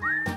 you